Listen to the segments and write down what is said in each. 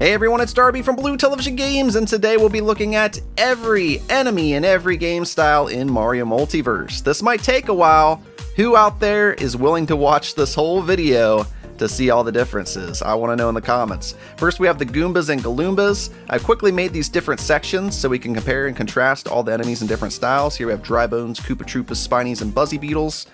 Hey everyone, it's Darby from Blue Television Games, and today we'll be looking at every enemy in every game style in Mario Multiverse. This might take a while. Who out there is willing to watch this whole video to see all the differences? I want to know in the comments. First, we have the Goombas and Galoombas. I quickly made these different sections so we can compare and contrast all the enemies in different styles. Here we have Dry Bones, Koopa Troopas, Spinies, and Buzzy Beetles.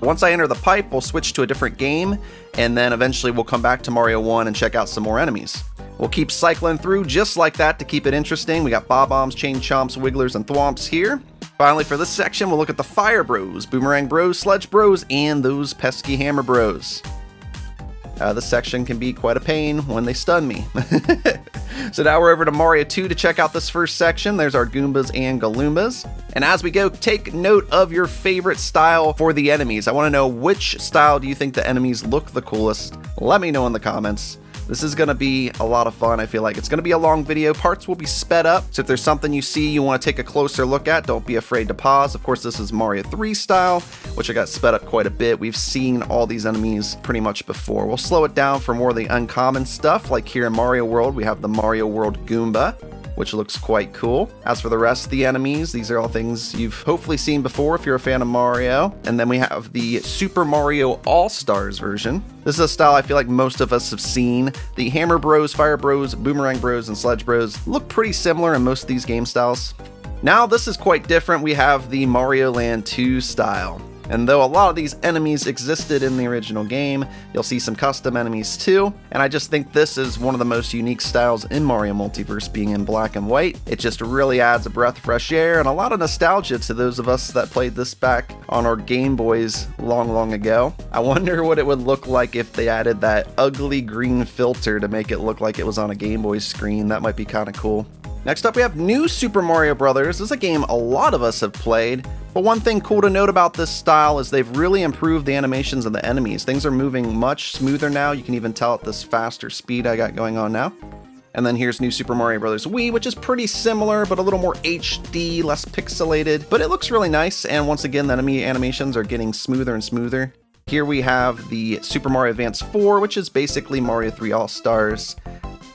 Once I enter the pipe, we'll switch to a different game, and then eventually we'll come back to Mario 1 and check out some more enemies. We'll keep cycling through just like that to keep it interesting. We got Bob-ombs, Chain Chomps, Wigglers, and Thwomps here. Finally, for this section, we'll look at the Fire Bros, Boomerang Bros, Sledge Bros, and those pesky Hammer Bros. Uh, this section can be quite a pain when they stun me. so now we're over to Mario 2 to check out this first section. There's our Goombas and Galoombas. And as we go, take note of your favorite style for the enemies. I want to know which style do you think the enemies look the coolest? Let me know in the comments. This is to be a lot of fun, I feel like. It's to be a long video. Parts will be sped up, so if there's something you see you want to take a closer look at, don't be afraid to pause. Of course, this is Mario 3 style, which I got sped up quite a bit. We've seen all these enemies pretty much before. We'll slow it down for more of the uncommon stuff, like here in Mario World, we have the Mario World Goomba which looks quite cool. As for the rest of the enemies, these are all things you've hopefully seen before if you're a fan of Mario. And then we have the Super Mario All-Stars version. This is a style I feel like most of us have seen. The Hammer Bros, Fire Bros, Boomerang Bros, and Sledge Bros look pretty similar in most of these game styles. Now this is quite different. We have the Mario Land 2 style. And though a lot of these enemies existed in the original game, you'll see some custom enemies too, and I just think this is one of the most unique styles in Mario Multiverse being in black and white. It just really adds a breath of fresh air and a lot of nostalgia to those of us that played this back on our Game Boys long, long ago. I wonder what it would look like if they added that ugly green filter to make it look like it was on a Game Boy screen. That might be kind of cool. Next up, we have New Super Mario Bros. This is a game a lot of us have played, but one thing cool to note about this style is they've really improved the animations of the enemies. Things are moving much smoother now. You can even tell at this faster speed I got going on now. And then here's New Super Mario Bros. Wii, which is pretty similar, but a little more HD, less pixelated, but it looks really nice. And once again, the enemy animations are getting smoother and smoother. Here we have the Super Mario Advance 4, which is basically Mario 3 All-Stars.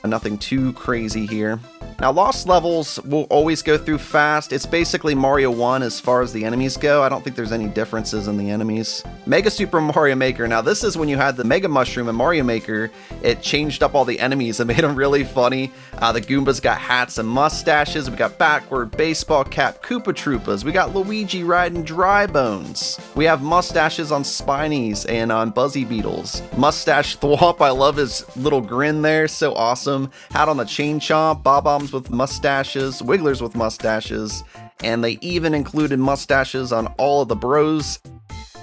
Nothing too crazy here. Now, Lost levels will always go through fast. It's basically Mario 1 as far as the enemies go. I don't think there's any differences in the enemies. Mega Super Mario Maker. Now, this is when you had the Mega Mushroom in Mario Maker. It changed up all the enemies and made them really funny. Uh, the Goombas got hats and mustaches. We got backward baseball cap Koopa Troopas. We got Luigi riding Dry Bones. We have mustaches on Spinies and on Buzzy Beetles. Mustache Thwomp. I love his little grin there. So awesome. Hat on the Chain Chomp. With mustaches, Wigglers with mustaches, and they even included mustaches on all of the bros.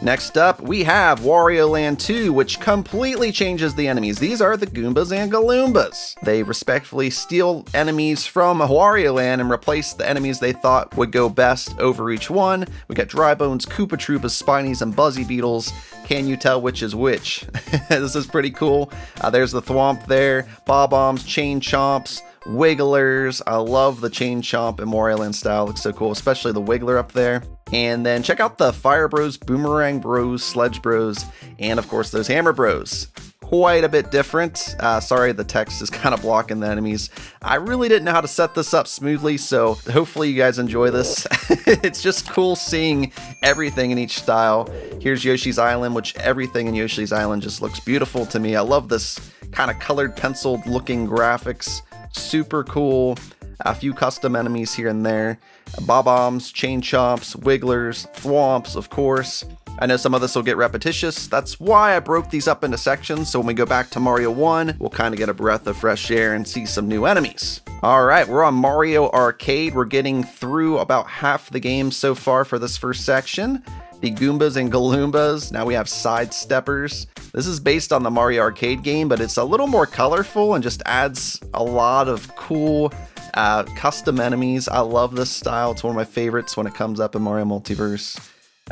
Next up, we have Wario Land 2, which completely changes the enemies. These are the Goombas and Galoombas. They respectfully steal enemies from Wario Land and replace the enemies they thought would go best over each one. We got Dry Bones, Koopa Troopas, Spinies, and Buzzy Beetles. Can you tell which is which? this is pretty cool. Uh, there's the Thwomp there, Bob-ombs, Chain Chomps, Wigglers. I love the Chain Chomp and Wario Land style. Looks so cool, especially the Wiggler up there. And then check out the Fire Bros, Boomerang Bros, Sledge Bros, and of course those Hammer Bros. Quite a bit different. Uh, sorry, the text is kind of blocking the enemies. I really didn't know how to set this up smoothly, so hopefully you guys enjoy this. it's just cool seeing everything in each style. Here's Yoshi's Island, which everything in Yoshi's Island just looks beautiful to me. I love this kind of colored penciled looking graphics super cool. A few custom enemies here and there. Bob-ombs, Chain Chomps, Wigglers, Thwomps, of course. I know some of this will get repetitious. That's why I broke these up into sections, so when we go back to Mario 1, we'll kind of get a breath of fresh air and see some new enemies. Alright, we're on Mario Arcade. We're getting through about half the game so far for this first section. The Goombas and Galoombas, now we have Side Steppers. This is based on the Mario Arcade game, but it's a little more colorful and just adds a lot of cool uh, custom enemies. I love this style. It's one of my favorites when it comes up in Mario Multiverse.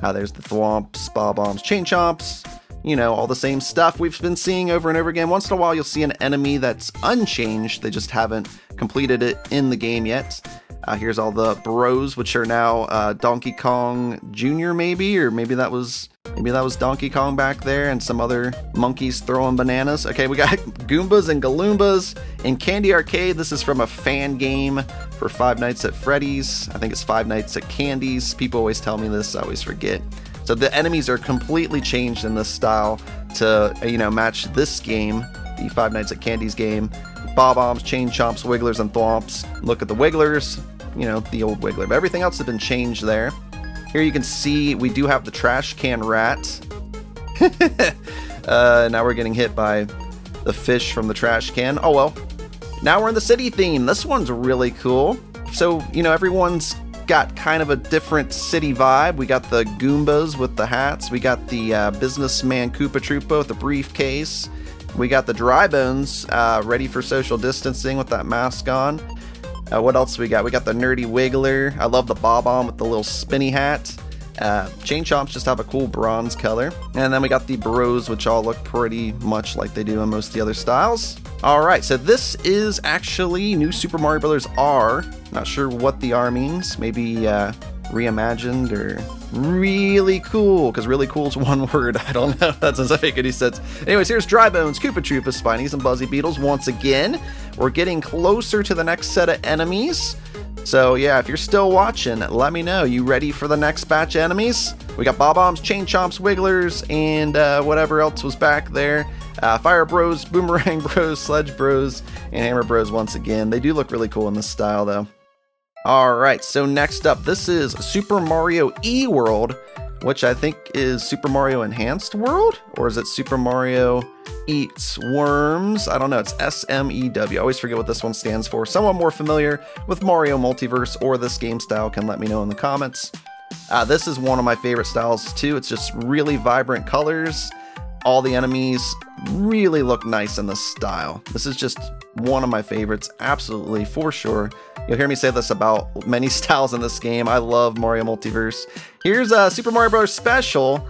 Uh, there's the Thwomps, Bob-ombs, Chain Chomps, you know, all the same stuff we've been seeing over and over again. Once in a while, you'll see an enemy that's unchanged. They just haven't completed it in the game yet. Uh, here's all the bros, which are now uh, Donkey Kong Jr., maybe, or maybe that was Maybe that was Donkey Kong back there and some other monkeys throwing bananas. Okay, we got Goombas and Galoombas in Candy Arcade. This is from a fan game for Five Nights at Freddy's. I think it's Five Nights at Candy's. People always tell me this, I always forget. So the enemies are completely changed in this style to, you know, match this game, the Five Nights at Candy's game. Bob-ombs, Chain Chomps, Wigglers, and Thwomps. Look at the Wigglers, you know, the old Wiggler. But everything else has been changed there. Here you can see we do have the trash can rat. uh, now we're getting hit by the fish from the trash can. Oh well. Now we're in the city theme. This one's really cool. So, you know, everyone's got kind of a different city vibe. We got the Goombas with the hats. We got the uh, businessman Koopa Troopa with the briefcase. We got the Dry Bones uh, ready for social distancing with that mask on. Uh, what else we got? We got the Nerdy Wiggler. I love the Bob-omb with the little spinny hat. Uh, Chain Chomps just have a cool bronze color. And then we got the Bros, which all look pretty much like they do in most of the other styles. Alright, so this is actually New Super Mario Bros. R. Not sure what the R means. Maybe uh, reimagined or really cool, because really cool is one word. I don't know. if That doesn't make any sense. Anyways, here's Dry Bones, Koopa Troopa, Spinies, and Buzzy Beetles once again. We're getting closer to the next set of enemies. So yeah, if you're still watching, let me know. You ready for the next batch of enemies? We got Bob-ombs, Chain Chomps, Wigglers, and uh, whatever else was back there. Uh, Fire Bros, Boomerang Bros, Sledge Bros, and Hammer Bros once again. They do look really cool in this style though. Alright, so next up, this is Super Mario E-World, which I think is Super Mario Enhanced World? Or is it Super Mario Eats Worms? I don't know, it's S-M-E-W. I always forget what this one stands for. Someone more familiar with Mario Multiverse or this game style can let me know in the comments. Uh, this is one of my favorite styles too. It's just really vibrant colors. All the enemies really look nice in this style. This is just one of my favorites, absolutely, for sure. You'll hear me say this about many styles in this game. I love Mario Multiverse. Here's a Super Mario Bros. Special.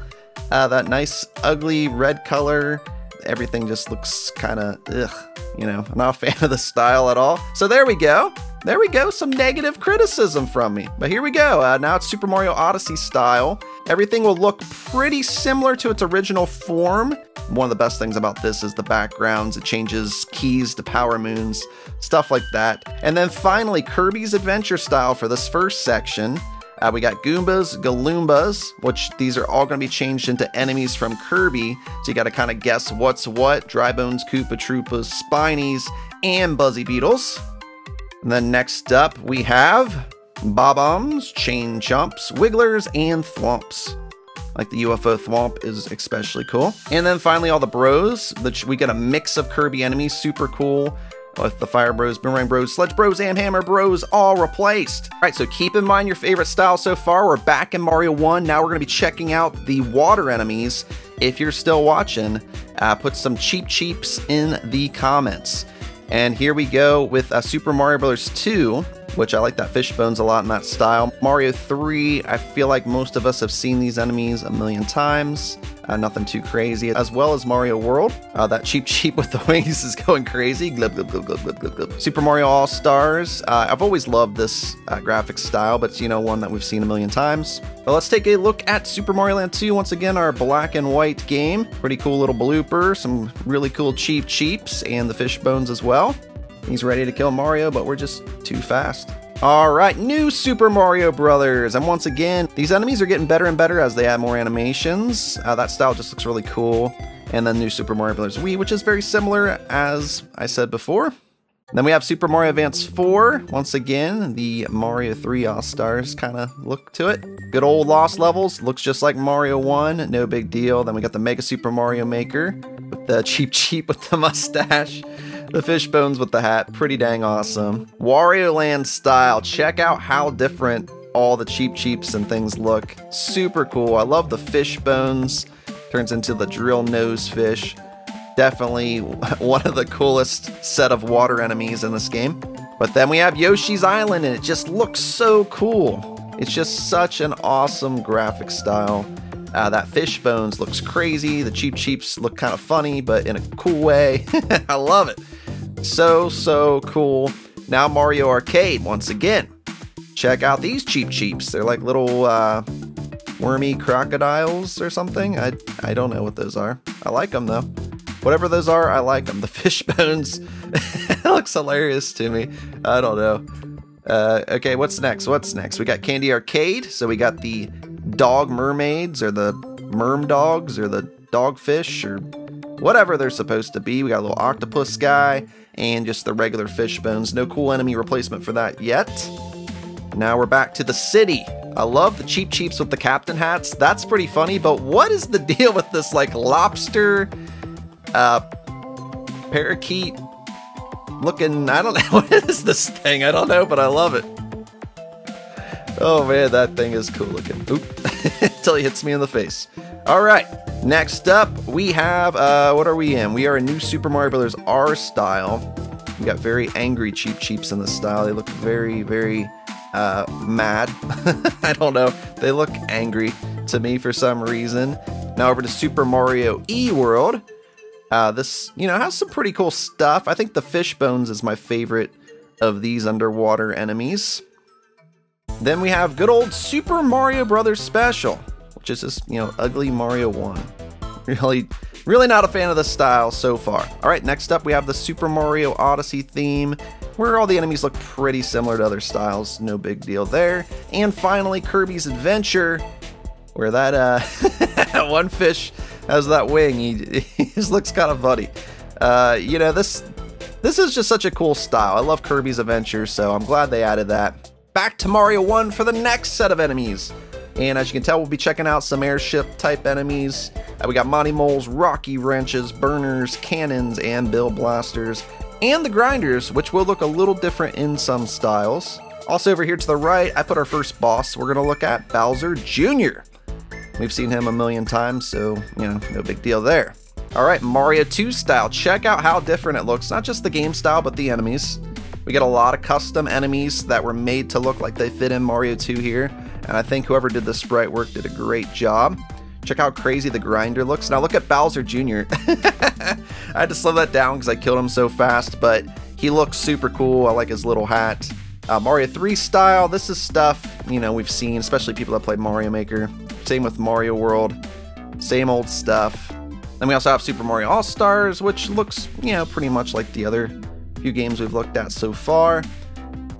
Uh, that nice, ugly red color. Everything just looks kind of, ugh, you know, I'm not a fan of the style at all. So there we go. There we go, some negative criticism from me. But here we go, uh, now it's Super Mario Odyssey style. Everything will look pretty similar to its original form. One of the best things about this is the backgrounds. It changes keys to power moons, stuff like that. And then finally, Kirby's Adventure style for this first section. Uh, we got Goombas, Galoombas, which these are all going to be changed into enemies from Kirby. So you got to kind of guess what's what. Dry Bones, Koopa Troopas, Spinies, and Buzzy Beetles. And then next up, we have Bob-ombs, Chain Chomps, Wigglers, and Thwomps. Like the UFO Thwomp is especially cool. And then finally all the bros, which we get a mix of Kirby enemies, super cool. With the Fire Bros, Boomerang Bros, Sledge Bros, and Hammer Bros all replaced. All right, so keep in mind your favorite style so far. We're back in Mario 1. Now we're gonna be checking out the water enemies. If you're still watching, uh, put some Cheep Cheeps in the comments. And here we go with uh, Super Mario Bros. 2, which I like that fish bones a lot in that style. Mario 3, I feel like most of us have seen these enemies a million times. Uh, nothing too crazy. As well as Mario World. Uh, that Cheep Cheep with the wings is going crazy. Glub, glub, glub, glub, glub, glub, glub. Super Mario All-Stars. Uh, I've always loved this uh, graphic style, but it's, you know, one that we've seen a million times. But let's take a look at Super Mario Land 2. Once again, our black and white game. Pretty cool little blooper. Some really cool Cheep Cheeps and the fish bones as well. He's ready to kill Mario, but we're just too fast. Alright, new Super Mario Brothers, and once again, these enemies are getting better and better as they add more animations. Uh, that style just looks really cool. And then new Super Mario Brothers Wii, which is very similar as I said before. Then we have Super Mario Advance 4. Once again, the Mario 3 All-Stars kind of look to it. Good old Lost Levels, looks just like Mario 1, no big deal. Then we got the Mega Super Mario Maker with the Cheep Cheep with the mustache the fish bones with the hat, pretty dang awesome. Wario Land style, check out how different all the Cheep Cheeps and things look. Super cool. I love the fish bones. Turns into the drill nose fish. Definitely one of the coolest set of water enemies in this game. But then we have Yoshi's Island and it just looks so cool. It's just such an awesome graphic style. Uh, that fish bones looks crazy. The Cheep Cheeps look kind of funny, but in a cool way. I love it. So, so cool. Now Mario Arcade, once again. Check out these Cheep Cheeps. They're like little uh, wormy crocodiles or something. I, I don't know what those are. I like them though. Whatever those are, I like them. The fish bones looks hilarious to me. I don't know. Uh, okay, what's next? What's next? We got Candy Arcade. So we got the dog mermaids or the merm dogs or the dogfish or whatever they're supposed to be. We got a little octopus guy and just the regular fish bones. No cool enemy replacement for that yet. Now we're back to the city. I love the Cheep Cheeps with the captain hats. That's pretty funny, but what is the deal with this like lobster uh parakeet looking I don't know what is this thing? I don't know, but I love it. Oh man, that thing is cool looking. Oop. Until he hits me in the face. Alright, next up we have uh what are we in? We are a new Super Mario Brothers R style. We got very angry Cheep Cheeps in this style. They look very, very uh, mad. I don't know. They look angry to me for some reason. Now over to Super Mario E World. Uh, this, you know, has some pretty cool stuff. I think the fish bones is my favorite of these underwater enemies. Then we have good old Super Mario Brothers Special, which is this, you know, ugly Mario 1. Really, really not a fan of the style so far. All right, next up we have the Super Mario Odyssey theme where all the enemies look pretty similar to other styles, no big deal there. And finally, Kirby's Adventure, where that uh, one fish has that wing. He, he just looks kind of funny. Uh, you know, this this is just such a cool style. I love Kirby's Adventure, so I'm glad they added that. Back to Mario 1 for the next set of enemies. And as you can tell, we'll be checking out some airship type enemies. Uh, we got Monty Moles, Rocky Wrenches, Burners, Cannons, and Bill Blasters and the grinders, which will look a little different in some styles. Also over here to the right, I put our first boss we're going to look at, Bowser Jr. We've seen him a million times, so, you know, no big deal there. Alright, Mario 2 style. Check out how different it looks. Not just the game style, but the enemies. We get a lot of custom enemies that were made to look like they fit in Mario 2 here. And I think whoever did the sprite work did a great job. Check how crazy the grinder looks. Now look at Bowser Jr. I had to slow that down because I killed him so fast, but he looks super cool. I like his little hat. Uh, Mario 3 style, this is stuff, you know, we've seen, especially people that play Mario Maker. Same with Mario World. Same old stuff. Then we also have Super Mario All-Stars, which looks, you know, pretty much like the other few games we've looked at so far.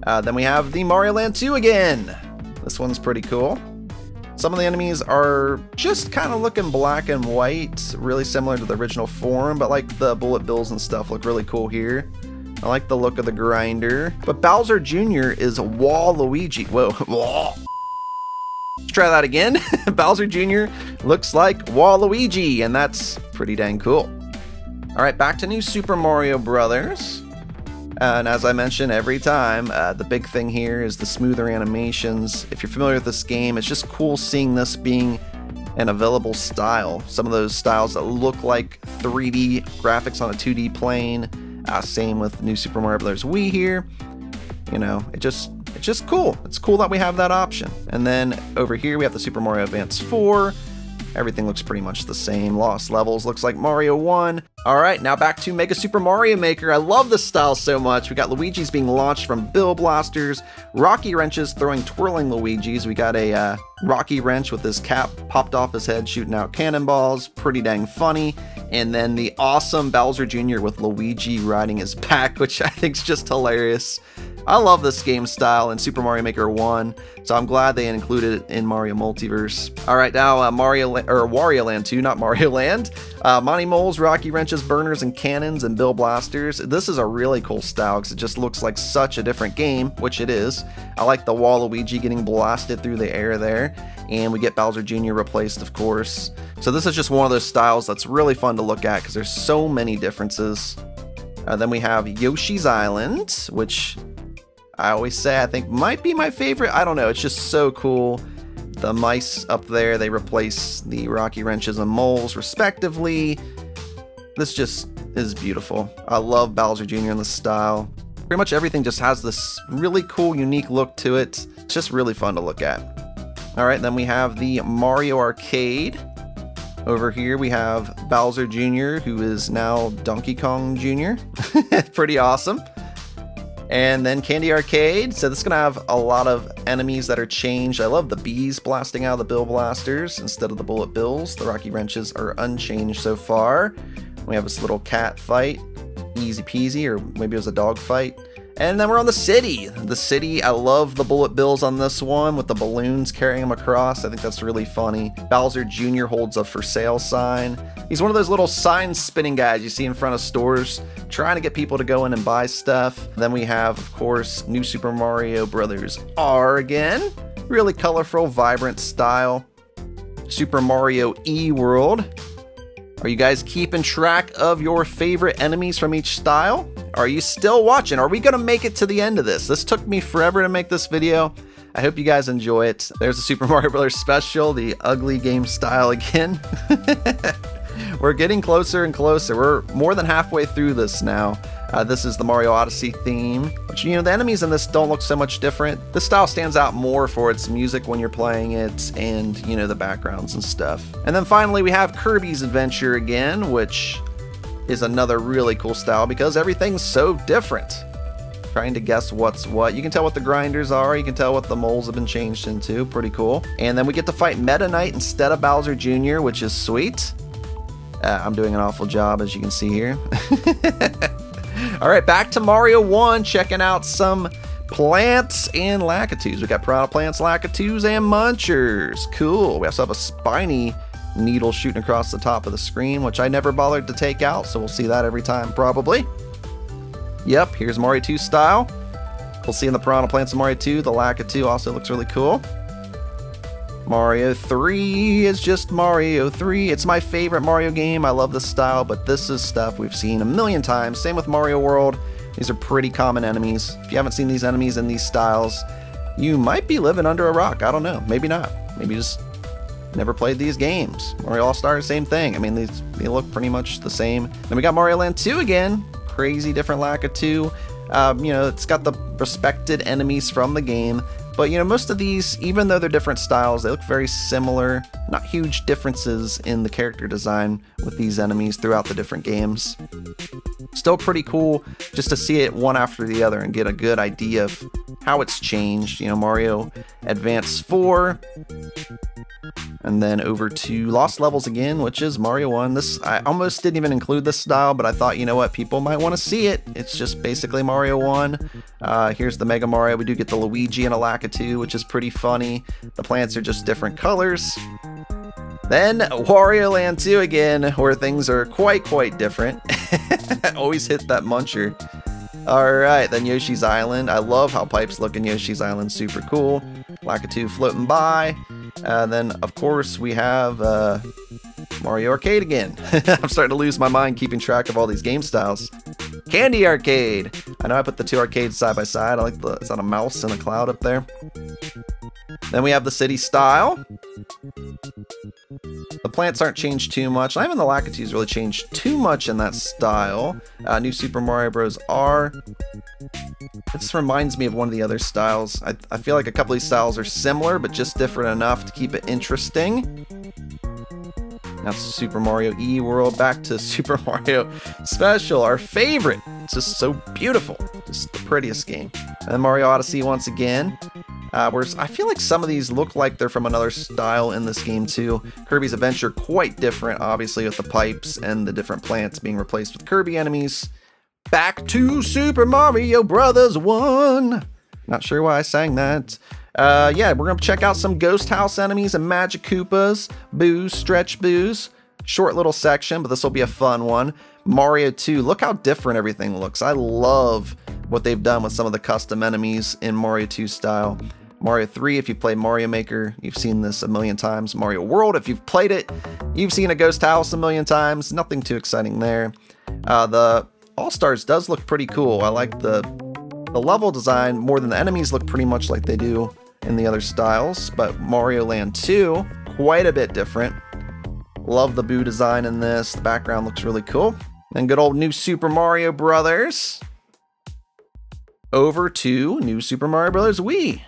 Uh, then we have the Mario Land 2 again. This one's pretty cool. Some of the enemies are just kind of looking black and white, really similar to the original form, but like the bullet bills and stuff look really cool here. I like the look of the grinder. But Bowser Jr. is Waluigi. Whoa, whoa. Let's try that again. Bowser Jr. looks like Waluigi, and that's pretty dang cool. All right, back to New Super Mario Brothers. And as I mention every time, uh, the big thing here is the smoother animations. If you're familiar with this game, it's just cool seeing this being an available style. Some of those styles that look like 3D graphics on a 2D plane. Uh, same with New Super Mario Bros. Wii here. You know, it just it's just cool. It's cool that we have that option. And then over here we have the Super Mario Advance 4. Everything looks pretty much the same. Lost Levels looks like Mario 1. Alright, now back to Mega Super Mario Maker. I love this style so much. We got Luigi's being launched from Bill Blasters, Rocky Wrenches throwing twirling Luigi's. We got a uh, Rocky Wrench with his cap popped off his head shooting out cannonballs. Pretty dang funny. And then the awesome Bowser Jr. with Luigi riding his back, which I think is just hilarious. I love this game style in Super Mario Maker 1, so I'm glad they included it in Mario Multiverse. All right, now uh, Mario La or Wario Land 2, not Mario Land. Uh, Monty Moles, Rocky Wrenches, Burners, and Cannons, and Bill Blasters. This is a really cool style because it just looks like such a different game, which it is. I like the Waluigi getting blasted through the air there, and we get Bowser Jr. replaced, of course. So this is just one of those styles that's really fun to look at because there's so many differences. Uh, then we have Yoshi's Island, which I always say I think might be my favorite. I don't know. It's just so cool. The mice up there, they replace the Rocky Wrenches and Moles respectively. This just is beautiful. I love Bowser Jr. in this style. Pretty much everything just has this really cool, unique look to it. It's just really fun to look at. Alright, then we have the Mario Arcade. Over here we have Bowser Jr., who is now Donkey Kong Jr. Pretty awesome. And then Candy Arcade. So this is going to have a lot of enemies that are changed. I love the bees blasting out of the bill blasters instead of the bullet bills. The Rocky Wrenches are unchanged so far. We have this little cat fight. Easy peasy, or maybe it was a dog fight. And then we're on the city. The city, I love the bullet bills on this one with the balloons carrying them across. I think that's really funny. Bowser Jr. holds a for sale sign. He's one of those little sign spinning guys you see in front of stores, trying to get people to go in and buy stuff. Then we have, of course, New Super Mario Brothers R again. Really colorful, vibrant style. Super Mario E World. Are you guys keeping track of your favorite enemies from each style? Are you still watching? Are we to make it to the end of this? This took me forever to make this video. I hope you guys enjoy it. There's a Super Mario Bros. special, the ugly game style again. We're getting closer and closer. We're more than halfway through this now. Uh, this is the Mario Odyssey theme, which, you know, the enemies in this don't look so much different. This style stands out more for its music when you're playing it and, you know, the backgrounds and stuff. And then finally, we have Kirby's Adventure again, which is another really cool style because everything's so different. Trying to guess what's what. You can tell what the grinders are, you can tell what the moles have been changed into. Pretty cool. And then we get to fight Meta Knight instead of Bowser Jr., which is sweet. Uh, I'm doing an awful job, as you can see here. All right, back to Mario 1, checking out some plants and Lakitus. We got Piranha Plants, Lakitus, and Munchers. Cool. We also have a spiny needle shooting across the top of the screen, which I never bothered to take out, so we'll see that every time, probably. Yep, here's Mario 2 style. We'll see in the Piranha Plants of Mario 2. The Lakitu also looks really cool. Mario 3 is just Mario 3. It's my favorite Mario game. I love this style, but this is stuff we've seen a million times. Same with Mario World. These are pretty common enemies. If you haven't seen these enemies in these styles, you might be living under a rock. I don't know. Maybe not. Maybe just never played these games. Mario All Stars, same thing. I mean, these they look pretty much the same. Then we got Mario Land 2 again. Crazy different Lakitu. Um, you know, it's got the respected enemies from the game, but you know, most of these, even though they're different styles, they look very similar. Not huge differences in the character design with these enemies throughout the different games. Still pretty cool just to see it one after the other and get a good idea of how it's changed. You know, Mario Advance 4, and then over to Lost Levels again, which is Mario 1. This I almost didn't even include this style, but I thought, you know what, people might want to see it. It's just basically Mario 1. Uh, here's the Mega Mario. We do get the Luigi and a Lakitu, which is pretty funny. The plants are just different colors. Then Wario Land 2 again, where things are quite, quite different. Always hit that muncher. Alright, then Yoshi's Island. I love how pipes look in Yoshi's Island. Super cool. Lakitu floating by. And then, of course, we have uh, Mario Arcade again. I'm starting to lose my mind keeping track of all these game styles. Candy Arcade. I know I put the two arcades side by side. I like the, is that a mouse and a cloud up there? Then we have the city style. The plants aren't changed too much. I haven't the Lakitus really changed too much in that style. Uh, New Super Mario Bros. R. This reminds me of one of the other styles. I, I feel like a couple of these styles are similar, but just different enough to keep it interesting. Now Super Mario E World, back to Super Mario Special, our favorite. It's just so beautiful. Just the prettiest game. And Mario Odyssey once again. Uh, whereas I feel like some of these look like they're from another style in this game too. Kirby's Adventure quite different, obviously, with the pipes and the different plants being replaced with Kirby enemies. Back to Super Mario Brothers 1. Not sure why I sang that. Uh, yeah, we're gonna check out some Ghost House enemies and Magic Koopas, Boos, Stretch Boos. Short little section, but this will be a fun one. Mario 2, look how different everything looks. I love what they've done with some of the custom enemies in Mario 2 style. Mario 3, if you've played Mario Maker, you've seen this a million times. Mario World, if you've played it, you've seen a ghost house a million times. Nothing too exciting there. Uh, the all-Stars does look pretty cool. I like the the level design more than the enemies look pretty much like they do in the other styles, but Mario Land 2, quite a bit different. Love the Boo design in this. The background looks really cool. And good old New Super Mario Brothers. Over to New Super Mario Brothers Wii.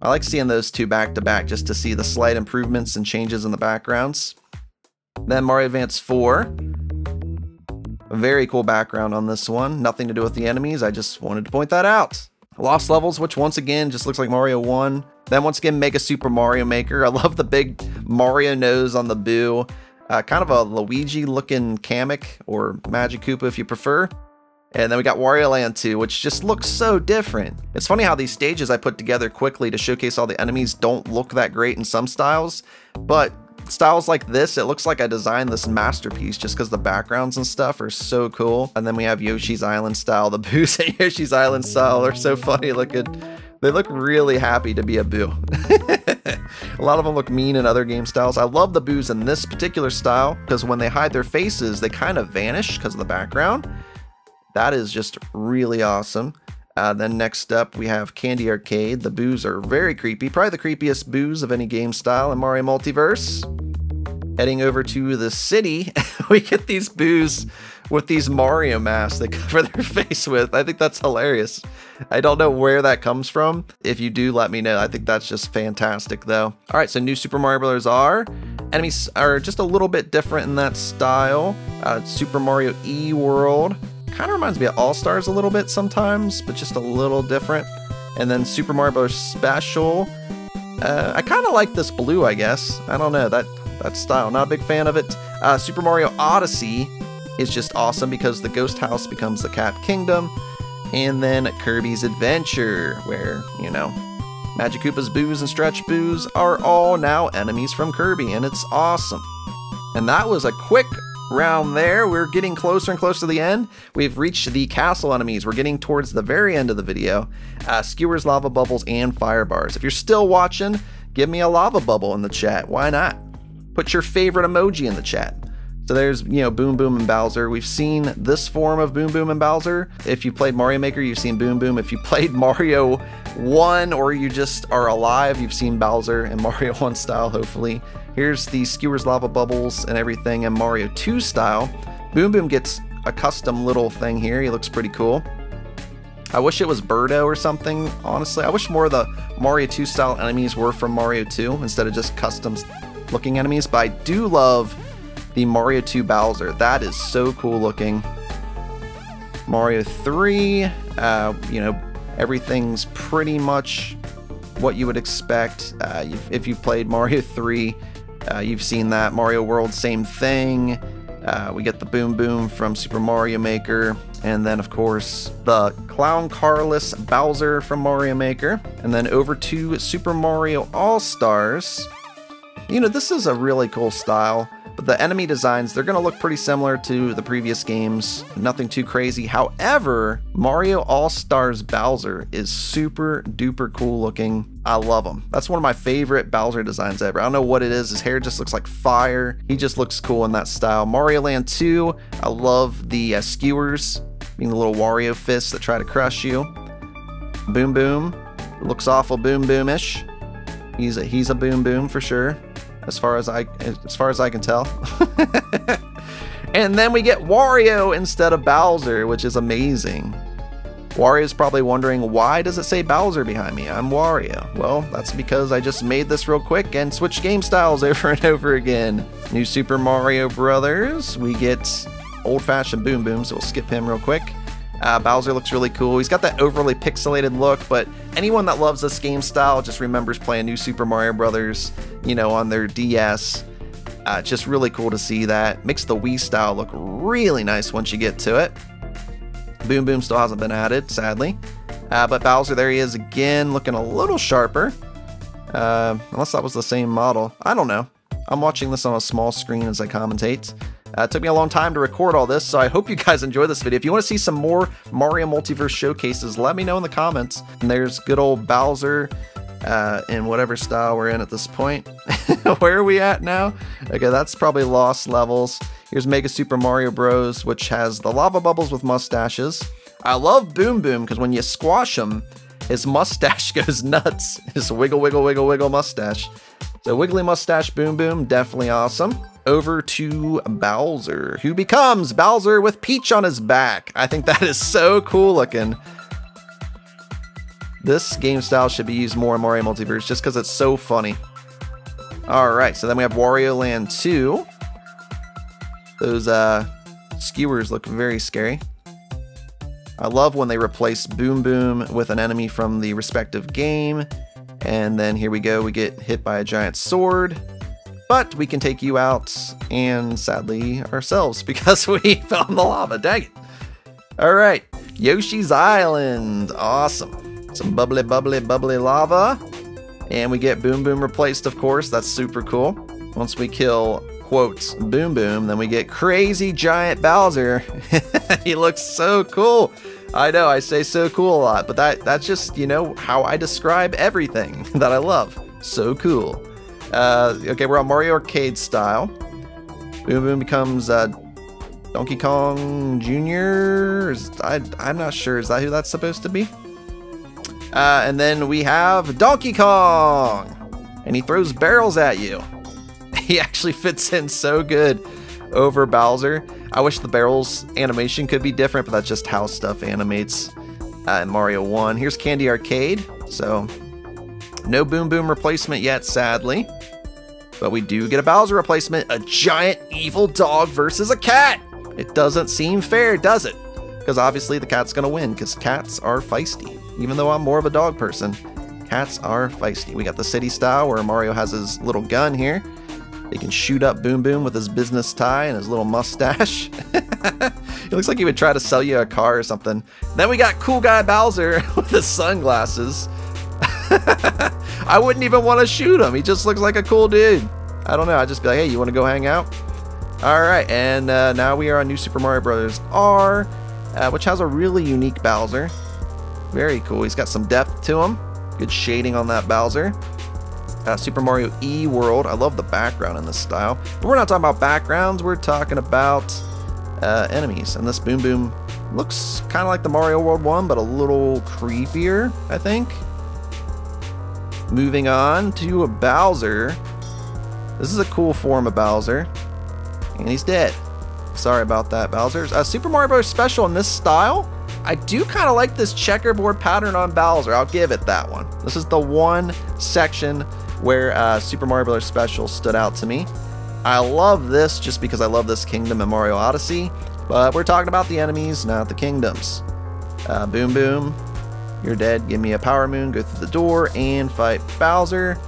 I like seeing those two back to back just to see the slight improvements and changes in the backgrounds. Then Mario Advance 4, Very cool background on this one. Nothing to do with the enemies. I just wanted to point that out. Lost Levels, which once again just looks like Mario 1. Then once again, Mega Super Mario Maker. I love the big Mario nose on the Boo. Uh, kind of a Luigi looking Kamek or Magic Koopa if you prefer. And then we got Wario Land 2, which just looks so different. It's funny how these stages I put together quickly to showcase all the enemies don't look that great in some styles, but styles like this, it looks like I designed this masterpiece just because the backgrounds and stuff are so cool. And then we have Yoshi's Island style. The Boos at Yoshi's Island style are so funny looking. They look really happy to be a Boo. a lot of them look mean in other game styles. I love the Boos in this particular style because when they hide their faces, they kind of vanish because of the background. That is just really awesome. Uh, then next up, we have Candy Arcade. The boos R very creepy, probably the creepiest boos of any game style in Mario Multiverse. Heading over to the city, we get these boos with these Mario masks they cover their face with. I think that's hilarious. I don't know where that comes from. If you do, let me know. I think that's just fantastic, though. All right, so New Super Mario Bros. are. Enemies are just a little bit different in that style. Uh, Super Mario E World Kind of reminds me of All Stars a little bit sometimes, but just a little different. And then Super Mario Bros. Special. Uh, I kind of like this blue, I guess. I don't know, that, that style. Not a big fan of it. Uh, Super Mario Odyssey is just awesome because the ghost house becomes the Cat Kingdom. And then Kirby's Adventure, where, you know, Magic Koopa's Boos and Stretch Boos are all now enemies from Kirby, and it's awesome. And that was a quick round there. We're getting closer and closer to the end. We've reached the castle enemies. We're getting towards the very end of the video. Uh, skewers, lava bubbles, and fire bars. If you're still watching, give me a lava bubble in the chat. Why not? Put your favorite emoji in the chat. So there's, you know, Boom Boom and Bowser. We've seen this form of Boom Boom and Bowser. If you played Mario Maker, you've seen Boom Boom. If you played Mario 1 or you just are alive, you've seen Bowser in Mario 1 style, hopefully. Here's the skewers lava bubbles and everything in Mario 2 style. Boom Boom gets a custom little thing here. He looks pretty cool. I wish it was Birdo or something, honestly. I wish more of the Mario 2 style enemies were from Mario 2 instead of just custom looking enemies, but I do love the Mario 2 Bowser. That is so cool looking. Mario 3, uh, you know, everything's pretty much what you would expect. Uh, if you've played Mario 3, uh, you've seen that. Mario World, same thing. Uh, we get the Boom Boom from Super Mario Maker. And then, of course, the Clown Carless Bowser from Mario Maker. And then over to Super Mario All Stars. You know, this is a really cool style. But the enemy designs, they're going to look pretty similar to the previous games. Nothing too crazy. However, Mario All-Stars Bowser is super duper cool looking. I love him. That's one of my favorite Bowser designs ever. I don't know what it is. His hair just looks like fire. He just looks cool in that style. Mario Land 2, I love the uh, skewers, being the little Wario fists that try to crush you. Boom Boom, looks awful Boom Boomish. He's a, he's a Boom Boom for sure as far as I as far as I can tell. and then we get Wario instead of Bowser, which is amazing. Wario is probably wondering why does it say Bowser behind me? I'm Wario. Well, that's because I just made this real quick and switched game styles over and over again. New Super Mario Brothers, we get old-fashioned Boom Boom, so we'll skip him real quick. Uh, Bowser looks really cool. He's got that overly pixelated look, but anyone that loves this game style just remembers playing New Super Mario Brothers, you know, on their DS. Uh, just really cool to see that. Makes the Wii style look really nice once you get to it. Boom Boom still hasn't been added, sadly. Uh, but Bowser, there he is again, looking a little sharper. Uh, unless that was the same model. I don't know. I'm watching this on a small screen as I commentate. Uh, it took me a long time to record all this, so I hope you guys enjoy this video. If you want to see some more Mario Multiverse showcases, let me know in the comments. And there's good old Bowser uh, in whatever style we're in at this point. Where are we at now? Okay, that's probably Lost Levels. Here's Mega Super Mario Bros., which has the lava bubbles with mustaches. I love Boom Boom because when you squash him, his mustache goes nuts. His wiggle, wiggle, wiggle, wiggle mustache. So Wiggly Mustache Boom Boom, definitely awesome over to Bowser, who becomes Bowser with Peach on his back. I think that is so cool looking. This game style should be used more and more in Multiverse just because it's so funny. Alright, so then we have Wario Land 2. Those uh, skewers look very scary. I love when they replace Boom Boom with an enemy from the respective game. And then here we go, we get hit by a giant sword. But we can take you out, and sadly, ourselves, because we fell in the lava. Dang it. Alright, Yoshi's Island. Awesome. Some bubbly, bubbly, bubbly lava. And we get Boom Boom replaced, of course. That's super cool. Once we kill, quotes, Boom Boom, then we get Crazy Giant Bowser. he looks so cool. I know, I say so cool a lot, but that that's just, you know, how I describe everything that I love. So cool. Uh, okay, we're on Mario Arcade style. Boom Boom becomes uh, Donkey Kong Jr. I, I'm not sure. Is that who that's supposed to be? Uh, and then we have Donkey Kong! And he throws barrels at you. He actually fits in so good over Bowser. I wish the barrels animation could be different, but that's just how stuff animates uh, in Mario 1. Here's Candy Arcade. So, no Boom Boom replacement yet, sadly. But we do get a Bowser replacement, a giant evil dog versus a cat. It doesn't seem fair, does it? Because obviously the cat's gonna win, because cats are feisty. Even though I'm more of a dog person, cats are feisty. We got the city style where Mario has his little gun here. He can shoot up Boom Boom with his business tie and his little mustache. he looks like he would try to sell you a car or something. Then we got Cool Guy Bowser with his sunglasses. I wouldn't even want to shoot him. He just looks like a cool dude. I don't know. I'd just be like, hey, you want to go hang out? All right, and uh, now we are on New Super Mario Bros. R, uh, which has a really unique Bowser. Very cool. He's got some depth to him. Good shading on that Bowser. Uh, Super Mario E World. I love the background in this style. But we're not talking about backgrounds. We're talking about uh, enemies. And this Boom Boom looks kind of like the Mario World 1, but a little creepier, I think. Moving on to a Bowser. This is a cool form of Bowser. And he's dead. Sorry about that, Bowser. Uh, Super Mario Bros. Special in this style I do kind of like this checkerboard pattern on Bowser. I'll give it that one. This is the one section where uh, Super Mario Bros. Special stood out to me. I love this just because I love this kingdom in Mario Odyssey, but we're talking about the enemies, not the kingdoms. Uh, boom Boom, you're dead. Give me a Power Moon, go through the door, and fight Bowser.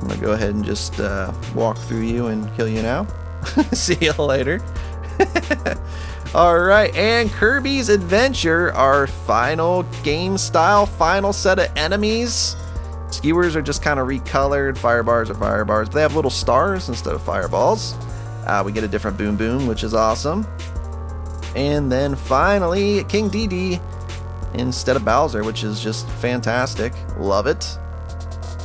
I'm gonna go ahead and just uh, walk through you and kill you now. See you later. All right, and Kirby's Adventure, our final game style, final set of enemies. Skewers are just kind of recolored. Fire bars are fire bars. They have little stars instead of fireballs. Uh, we get a different Boom Boom, which is awesome. And then finally, King Dedede instead of Bowser, which is just fantastic. Love it.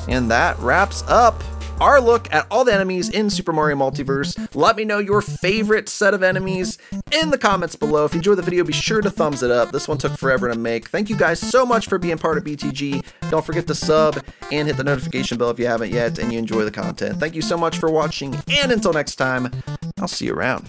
And that wraps up our look at all the enemies in Super Mario Multiverse. Let me know your favorite set of enemies in the comments below. If you enjoyed the video, be sure to thumbs it up. This one took forever to make. Thank you guys so much for being part of BTG. Don't forget to sub and hit the notification bell if you haven't yet and you enjoy the content. Thank you so much for watching, and until next time, I'll see you around.